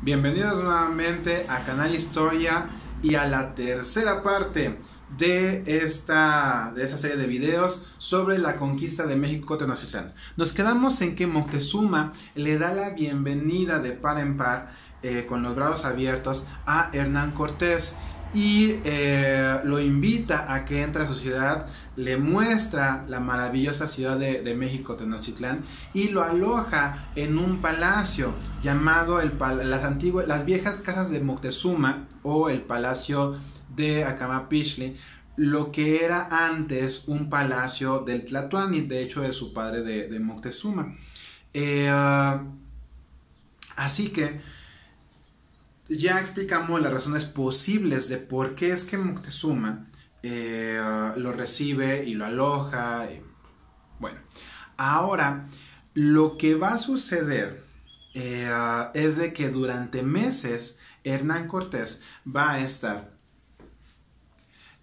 Bienvenidos nuevamente a Canal Historia y a la tercera parte de esta, de esta serie de videos sobre la conquista de México Tenochtitlán. Nos quedamos en que Moctezuma le da la bienvenida de par en par eh, con los brazos abiertos a Hernán Cortés y eh, lo invita a que entre a su ciudad, le muestra la maravillosa ciudad de, México, Tenochtitlán, y lo aloja en un palacio llamado el, las, antiguas, las viejas casas de Moctezuma o el palacio de Acamapichli, lo que era antes un palacio del Tlatuani, de hecho de su padre de, Moctezuma. Eh, así que ya explicamos las razones posibles de por qué es que Moctezuma eh, lo recibe y lo aloja. bueno, ahora lo que va a suceder eh, es de que durante meses Hernán Cortés va a estar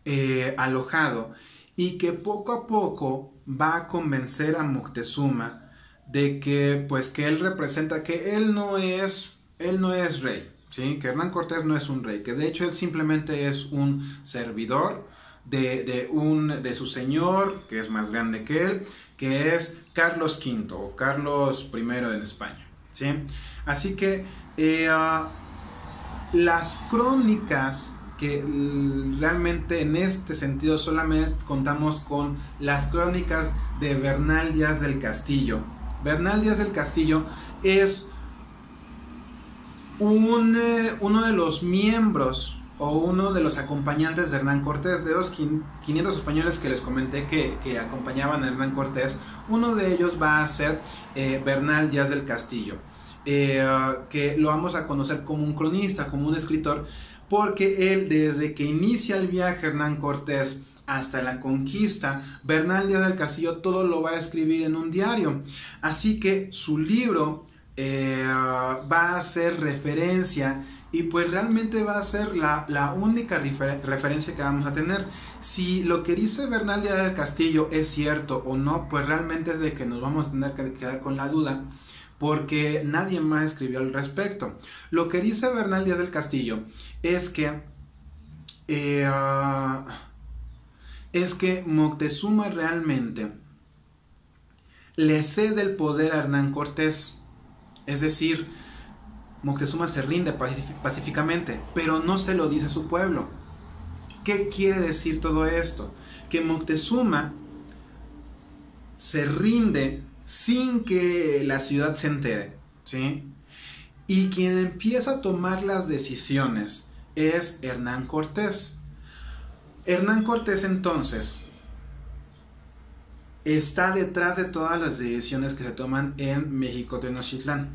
eh, alojado y que poco a poco va a convencer a Moctezuma de que pues que él representa que él no es él no es rey Que Hernán Cortés no es un rey, que de hecho él simplemente es un servidor de, un, de su señor, que es más grande que él, que es Carlos V o Carlos I en España, ¿sí? Así que eh, ah, las crónicas que realmente en este sentido solamente contamos con las crónicas de Bernal Díaz del Castillo. Bernal Díaz del Castillo es un, eh, uno de los miembros o uno de los acompañantes de Hernán Cortés, de los 500 españoles que les comenté que, acompañaban a Hernán Cortés, uno de ellos va a ser eh, Bernal Díaz del Castillo, eh, que lo vamos a conocer como un cronista, como un escritor, porque él desde que inicia el viaje Hernán Cortés hasta la conquista, Bernal Díaz del Castillo todo lo va a escribir en un diario. Así que su libro eh, va a hacer referencia y pues realmente va a ser la, única referencia que vamos a tener. Si lo que dice Bernal Díaz del Castillo es cierto o no, pues realmente es de que nos vamos a tener que quedar con la duda porque nadie más escribió al respecto. Lo que dice Bernal Díaz del Castillo es que eh, es que Moctezuma realmente le cede el poder a Hernán Cortés es decir, Moctezuma se rinde pacíficamente, pero no se lo dice a su pueblo. ¿Qué quiere decir todo esto? Que Moctezuma se rinde sin que la ciudad se entere, ¿sí? Y quien empieza a tomar las decisiones es Hernán Cortés. Hernán Cortés entonces está detrás de todas las decisiones que se toman en México Tenochtitlán.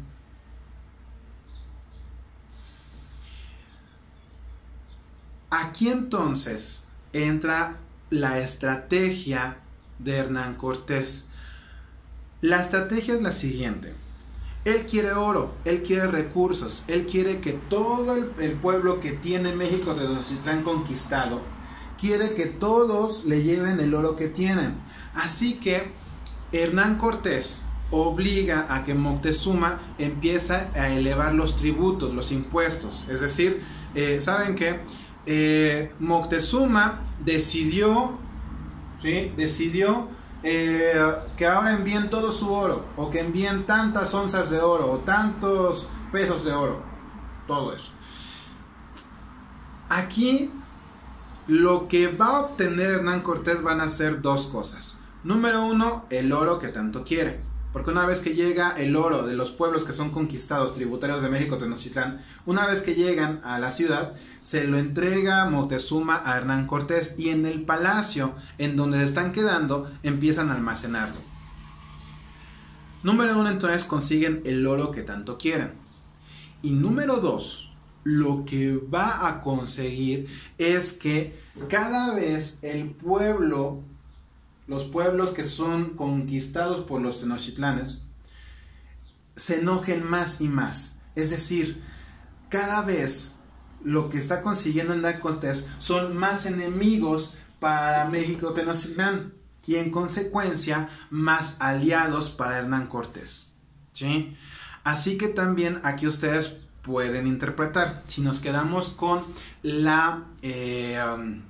Aquí entonces entra la estrategia de Hernán Cortés. La estrategia es la siguiente. Él quiere oro, él quiere recursos, él quiere que todo el, pueblo que tiene México Tenochtitlán conquistado quiere que todos le lleven el oro que tienen. Así que Hernán Cortés obliga a que Moctezuma empiece a elevar los tributos, los impuestos. Es decir, eh, ¿saben qué? Eh, Moctezuma decidió, ¿sí? Decidió eh, que ahora envíen todo su oro, o que envíen tantas onzas de oro, o tantos pesos de oro, todo eso. Aquí lo que va a obtener Hernán Cortés van a ser dos cosas. Número uno, el oro que tanto quiere. Porque una vez que llega el oro de los pueblos que son conquistados, tributarios de México, Tenochtitlán, una vez que llegan a la ciudad, se lo entrega Moctezuma a Hernán Cortés y en el palacio en donde se están quedando empiezan a almacenarlo. Número uno, entonces consiguen el oro que tanto quieren. Y número dos, lo que va a conseguir es que cada vez el pueblo, los pueblos que son conquistados por los tenochtitlanes, se enojen más y más. Es decir, cada vez lo que está consiguiendo Hernán Cortés son más enemigos para México Tenochtitlán y en consecuencia más aliados para Hernán Cortés. ¿sí? Así que también aquí ustedes pueden interpretar. Si nos quedamos con la eh, um,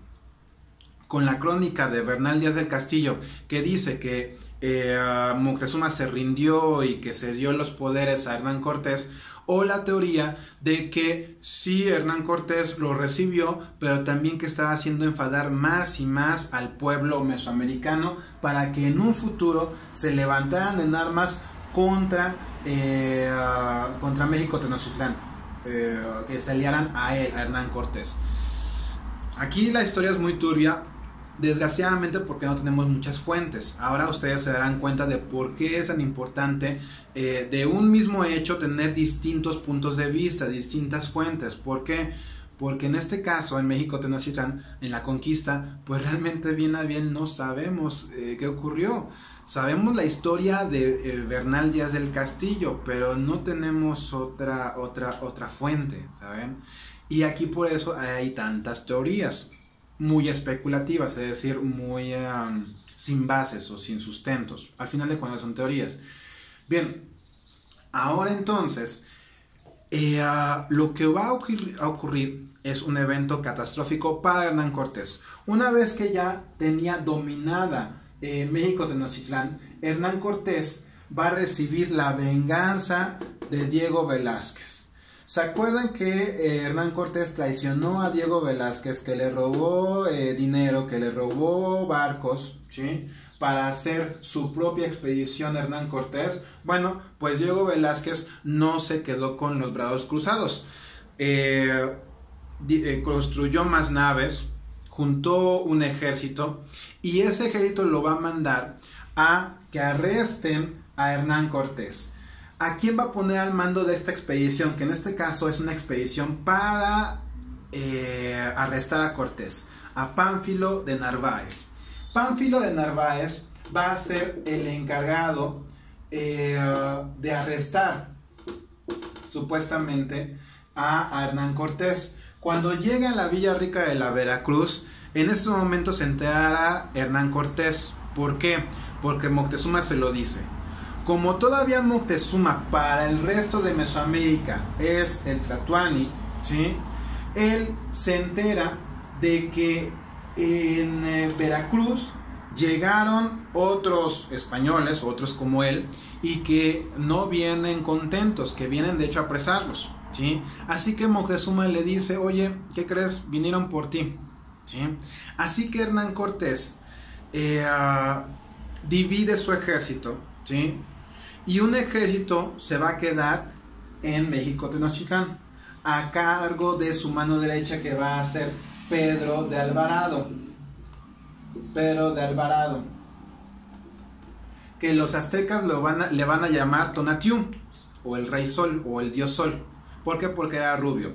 con la crónica de Bernal Díaz del Castillo, que dice que eh, Moctezuma se rindió y que se dio los poderes a Hernán Cortés, o la teoría de que sí Hernán Cortés lo recibió, pero también que estaba haciendo enfadar más y más al pueblo mesoamericano para que en un futuro se levantaran en armas contra, eh, contra México Tenochtitlán, eh, que se aliaran a él, a Hernán Cortés. Aquí la historia es muy turbia, desgraciadamente porque no tenemos muchas fuentes. Ahora ustedes se darán cuenta de por qué es tan importante eh, de un mismo hecho tener distintos puntos de vista, distintas fuentes. ¿Por qué? En este caso, en México Tenochtitlán, en la conquista, pues realmente bien a bien no sabemos eh, qué ocurrió. Sabemos la historia de eh, Bernal Díaz del Castillo, pero no tenemos otra, otra, otra fuente, ¿saben? Y aquí por eso hay tantas teorías muy especulativas, es decir, muy sin bases o sin sustentos. Al final de cuentas son teorías. Bien, ahora entonces, eh, ah, lo que va a ocurrir, es un evento catastrófico para Hernán Cortés. Una vez que ya tenía dominada eh, México Tenochtitlán, Hernán Cortés va a recibir la venganza de Diego Velázquez. ¿Se acuerdan que eh, Hernán Cortés traicionó a Diego Velázquez, que le robó eh, dinero, que le robó barcos, ¿sí? Para hacer su propia expedición Hernán Cortés. Bueno, pues Diego Velázquez no se quedó con los brazos cruzados. Eh, construyó más naves, juntó un ejército y ese ejército lo va a mandar a que arresten a Hernán Cortés. ¿A quién va a poner al mando de esta expedición? Que en este caso es una expedición para eh, arrestar a Cortés. A Pánfilo de Narváez. Pánfilo de Narváez va a ser el encargado eh, de arrestar supuestamente a Hernán Cortés. Cuando llega a la Villa Rica de la Veracruz, en ese momento se entera Hernán Cortés. ¿Por qué? Porque Moctezuma se lo dice. Como todavía Moctezuma para el resto de Mesoamérica es el Tlatuani, ¿sí? él se entera de que en eh, Veracruz llegaron otros españoles, otros como él, y que no vienen contentos, que vienen de hecho a apresarlos. ¿sí? Así que Moctezuma le dice, oye, ¿qué crees? Vinieron por ti. ¿sí? Así que Hernán Cortés eh, ah, divide su ejército, ¿sí? Y un ejército se va a quedar en México Tenochtitlán a cargo de su mano derecha que va a ser Pedro de Alvarado. Pedro de Alvarado. Que los aztecas lo van le van a llamar Tonatiuh o el rey sol o el dios sol. ¿Por qué? Porque era rubio.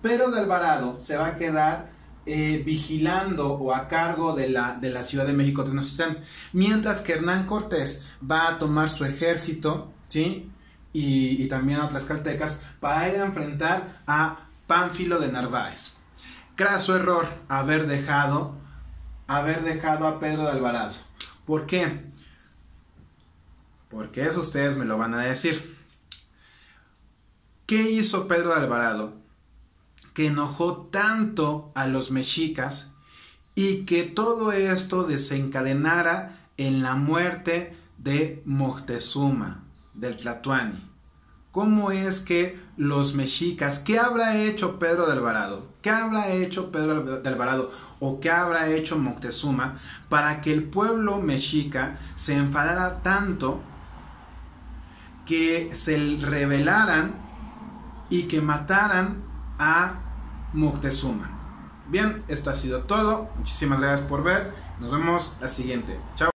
Pedro de Alvarado se va a quedar eh, vigilando o a cargo de la, de la Ciudad de México Tenochtitlán, mientras que Hernán Cortés va a tomar su ejército, ¿sí? Y, también a Tlaxcaltecas para ir a enfrentar a Pánfilo de Narváez. Craso error haber dejado, haber dejado a Pedro de Alvarado. ¿Por qué? Porque eso ustedes me lo van a decir. ¿Qué hizo Pedro de Alvarado? que enojó tanto a los mexicas y que todo esto desencadenara en la muerte de Moctezuma, del Tlatuani. ¿Cómo es que los mexicas, qué habrá hecho Pedro de Alvarado? ¿Qué habrá hecho Pedro de Alvarado o qué habrá hecho Moctezuma para que el pueblo mexica se enfadara tanto que se rebelaran y que mataran a Moctezuma. Bien, esto ha sido todo. Muchísimas gracias por ver. Nos vemos la siguiente. Chao.